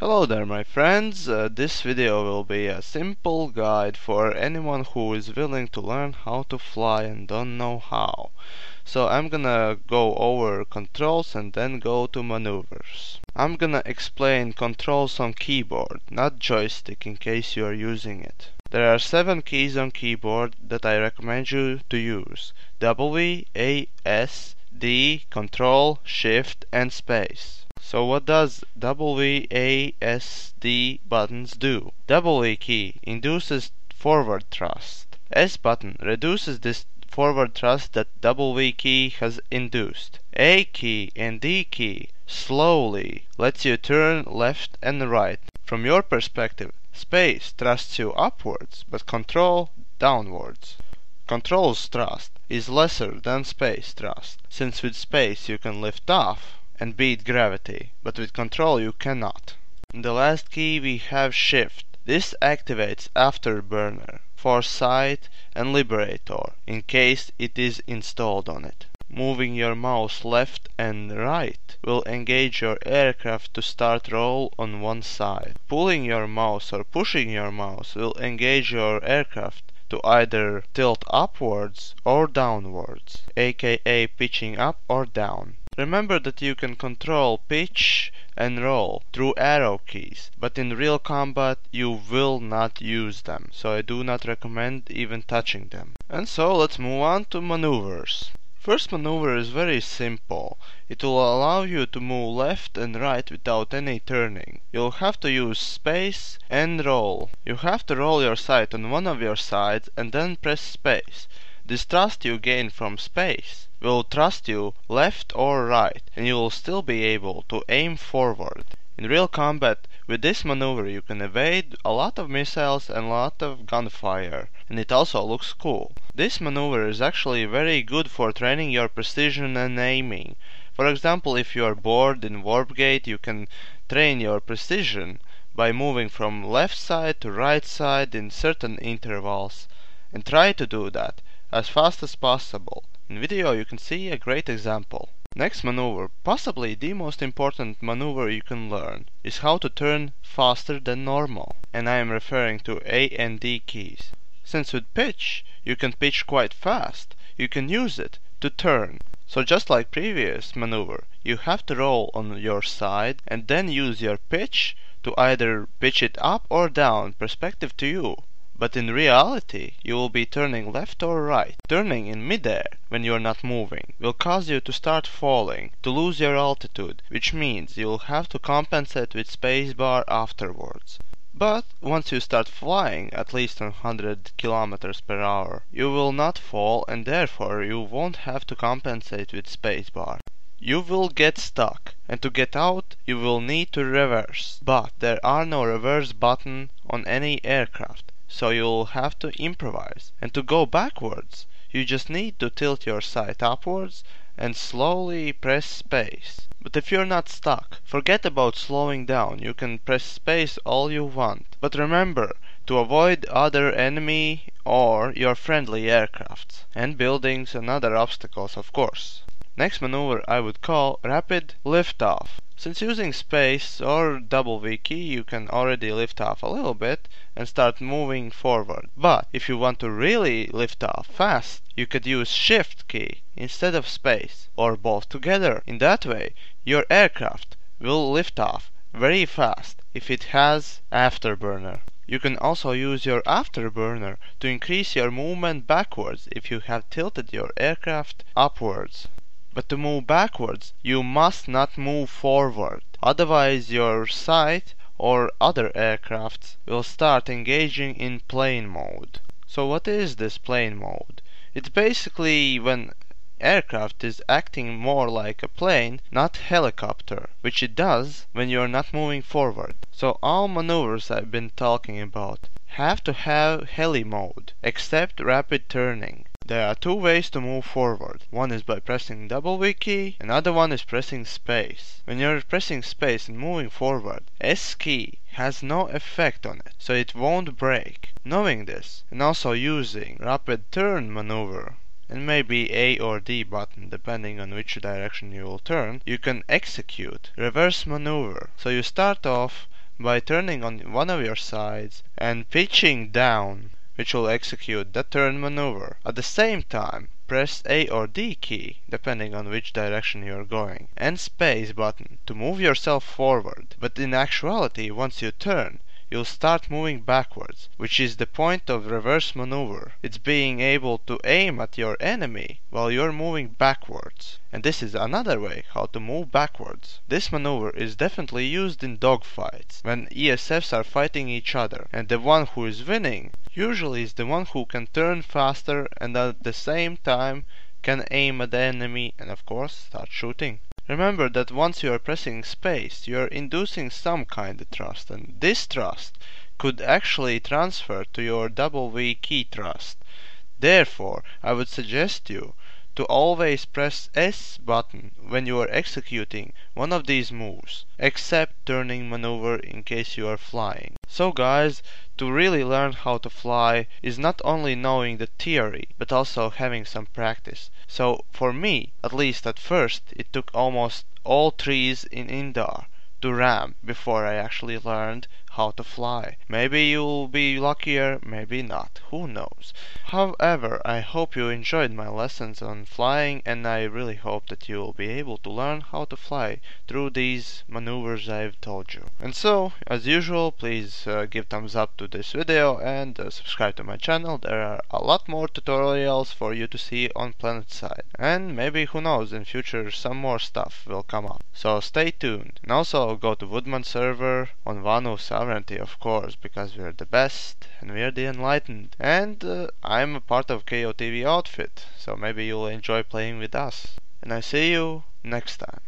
Hello there my friends, uh, this video will be a simple guide for anyone who is willing to learn how to fly and don't know how. So I'm gonna go over controls and then go to maneuvers. I'm gonna explain controls on keyboard, not joystick in case you are using it. There are 7 keys on keyboard that I recommend you to use. W, A, S, D, Control, Shift and Space. So what does WASD buttons do? W key induces forward thrust. S button reduces this forward thrust that W key has induced. A key and D key slowly lets you turn left and right. From your perspective, space thrusts you upwards, but control downwards. Control's thrust is lesser than space thrust, since with space you can lift off and beat gravity, but with control you cannot. In the last key we have shift. This activates afterburner, for Scythe and liberator in case it is installed on it. Moving your mouse left and right will engage your aircraft to start roll on one side. Pulling your mouse or pushing your mouse will engage your aircraft to either tilt upwards or downwards, aka pitching up or down. Remember that you can control pitch and roll through arrow keys, but in real combat you will not use them, so I do not recommend even touching them. And so let's move on to maneuvers. First maneuver is very simple. It will allow you to move left and right without any turning. You'll have to use space and roll. You have to roll your sight on one of your sides and then press space. This thrust you gain from space will thrust you left or right and you will still be able to aim forward. In real combat, with this maneuver you can evade a lot of missiles and a lot of gunfire, and it also looks cool. This maneuver is actually very good for training your precision and aiming. For example, if you are bored in Warp Gate, you can train your precision by moving from left side to right side in certain intervals, and try to do that as fast as possible. In video you can see a great example. Next maneuver, possibly the most important maneuver you can learn, is how to turn faster than normal, and I am referring to A and D keys. Since with pitch you can pitch quite fast, you can use it to turn. So just like previous maneuver, you have to roll on your side and then use your pitch to either pitch it up or down, perspective to you. But in reality you will be turning left or right. Turning in midair, when you are not moving, will cause you to start falling, to lose your altitude, which means you will have to compensate with spacebar afterwards. But once you start flying at least 100 km per hour, you will not fall and therefore you won't have to compensate with spacebar. You will get stuck, and to get out you will need to reverse, but there are no reverse button on any aircraft so you'll have to improvise. And to go backwards, you just need to tilt your sight upwards and slowly press space. But if you're not stuck, forget about slowing down, you can press space all you want. But remember to avoid other enemy or your friendly aircrafts, and buildings and other obstacles of course. Next maneuver I would call rapid liftoff. Since using space or double V key you can already lift off a little bit and start moving forward. But if you want to really lift off fast, you could use shift key instead of space or both together. In that way your aircraft will lift off very fast if it has afterburner. You can also use your afterburner to increase your movement backwards if you have tilted your aircraft upwards. But to move backwards you must not move forward, otherwise your sight or other aircrafts will start engaging in plane mode. So what is this plane mode? It's basically when aircraft is acting more like a plane, not helicopter, which it does when you're not moving forward. So all maneuvers I've been talking about have to have heli mode, except rapid turning. There are two ways to move forward. One is by pressing double W key, another one is pressing space. When you're pressing space and moving forward, S key has no effect on it, so it won't break. Knowing this, and also using rapid turn maneuver, and maybe A or D button depending on which direction you will turn, you can execute reverse maneuver. So you start off by turning on one of your sides and pitching down, which will execute the turn maneuver. At the same time, press A or D key, depending on which direction you are going, and space button to move yourself forward. But in actuality, once you turn, you'll start moving backwards, which is the point of reverse maneuver. It's being able to aim at your enemy while you're moving backwards. And this is another way how to move backwards. This maneuver is definitely used in dogfights, when ESFs are fighting each other, and the one who is winning usually is the one who can turn faster and at the same time can aim at the enemy and of course start shooting. Remember that once you are pressing space, you are inducing some kind of thrust, and this thrust could actually transfer to your double V key thrust. Therefore, I would suggest you to always press S button when you are executing one of these moves, except turning maneuver in case you are flying. So guys, to really learn how to fly is not only knowing the theory, but also having some practice. So for me, at least at first, it took almost all trees in Indar to ram before I actually learned how to fly. Maybe you'll be luckier, maybe not, who knows. However, I hope you enjoyed my lessons on flying and I really hope that you'll be able to learn how to fly through these maneuvers I've told you. And so, as usual, please uh, give thumbs up to this video and uh, subscribe to my channel. There are a lot more tutorials for you to see on PlanetSide. And maybe, who knows, in future some more stuff will come up. So stay tuned. And also go to Woodman server on Vanu sovereignty, of course, because we're the best and we're the enlightened. And uh, I'm a part of KOTV outfit, so maybe you'll enjoy playing with us. And I see you next time.